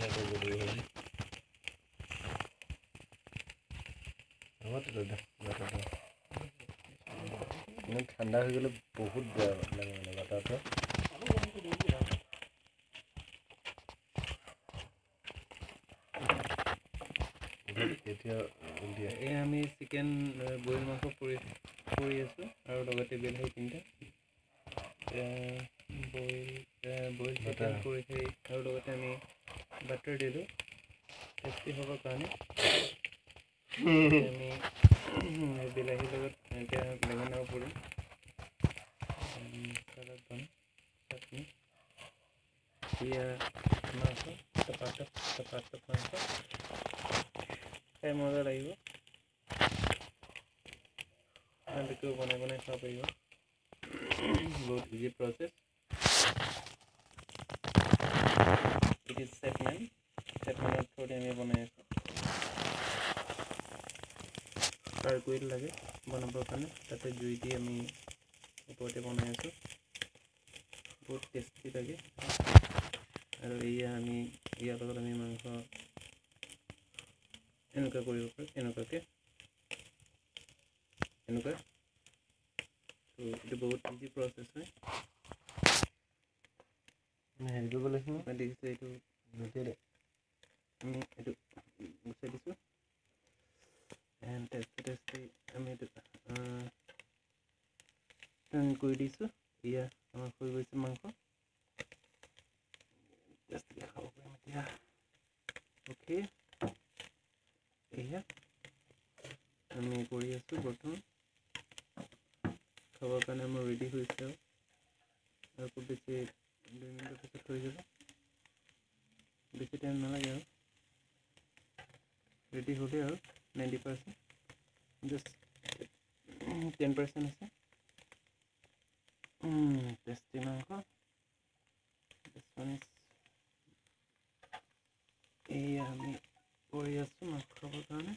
হ'ল হ'ব তেতিয়া বাটাৰটো মানে ঠাণ্ডা হৈ গ'লে বহুত বেয়া লাগে মানে বাটাৰটো এতিয়া এই আমি চিকেন বইল মাংস কৰি কৰি আছোঁ আৰু লগতে বিলাহী তিনিটা। Boil boil chicken Butter. কৰি খাই আৰু লগতে আমি বাটাৰ দিলোঁ টেষ্টি হ'বৰ কাৰণে আমি বিলাহীৰ লগত এতিয়া বেঙেনাও পৰিম চালাড বনাম চাটনি এতিয়া মাংস টপাটপ টপাটপ মাংস খাই মজা লাগিব আপোনালোকেও বনাই বনাই খাব পাৰিব বহুত easy process it is set nine set নাইনৰ থ্ৰুদি আমি বনাই আছোঁ কাৰকুইল লাগে বনাবৰ কাৰণে। তাতে জুই দি আমি ওপৰতে বনাই আছোঁ। বহুত টেষ্টি লাগে। আৰু এয়া আমি ইয়াৰ লগত আমি মাংস এনেকুৱা কৰিব পাৰোঁ এনেকুৱাকৈ। এনেকুৱা। ত' এইটো বহুত ইজি প্ৰচেছ হয়। হেৰি কৰিব লাগিছিল দেখিছে এইটো আমি এইটো গুচাই দিছোঁ এণ্ড টেষ্টি টেষ্টি আমি এইটো টাৰ্ণ কৰি দিছোঁ এয়া আমাৰ হৈ গৈছে মাংস খাব পাৰিম এতিয়া অ'কে এয়া আমি কৰি আছোঁ বৰ্তমান খাবৰ কাৰণে মোৰ ৰেডি হৈছে আৰু আৰু খুব বেছি দুই মিনিটৰ পিছত হৈ যাব বেছি টাইম নালাগে আৰু ৰেডি হ'লেই আৰু ninety percent just ten percent আছে this dimension this one is a um, Oyasuma Kawagane